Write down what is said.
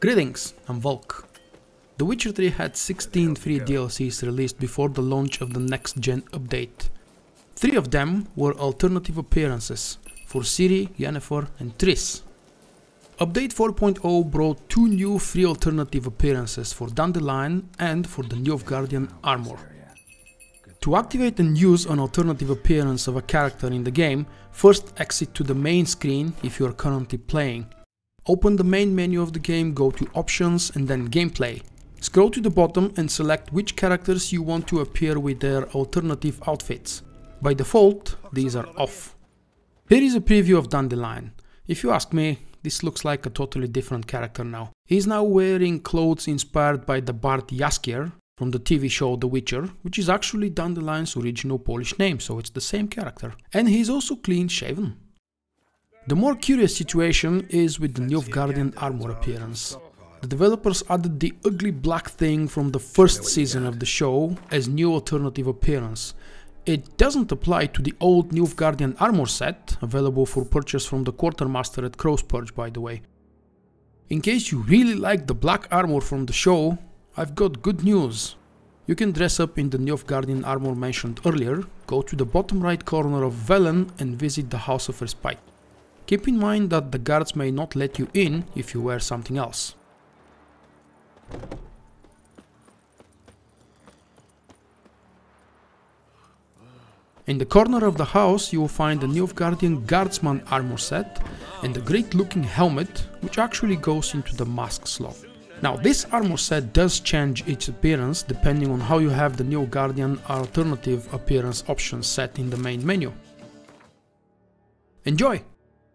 Greetings, I'm Vulkk. The Witcher 3 had 16 free DLCs released before the launch of the next gen update. Three of them were alternative appearances for Ciri, Yennefer and Triss. Update 4.0 brought two new free alternative appearances for Dandelion and for the Nilfgaardian armor. To activate and use an alternative appearance of a character in the game, first exit to the main screen if you are currently playing. Open the main menu of the game, go to options and then gameplay. Scroll to the bottom and select which characters you want to appear with their alternative outfits. By default, these are off. Here is a preview of Dandelion. If you ask me, this looks like a totally different character now. He's now wearing clothes inspired by the bard Jaskier from the TV show The Witcher, which is actually Dandelion's original Polish name, so it's the same character. And he's also clean shaven. The more curious situation is with the Nilfgaardian armor appearance. The developers added the ugly black thing from the first season of the show as new alternative appearance. It doesn't apply to the old Nilfgaardian armor set, available for purchase from the Quartermaster at Crow's Perch by the way. In case you really like the black armor from the show, I've got good news. You can dress up in the Nilfgaardian armor mentioned earlier, go to the bottom right corner of Velen and visit the House of Respite. Keep in mind that the guards may not let you in if you wear something else. In the corner of the house you will find the Nilfgaardian Guardsman armor set and the great looking helmet which actually goes into the mask slot. Now this armor set does change its appearance depending on how you have the Nilfgaardian alternative appearance options set in the main menu. Enjoy!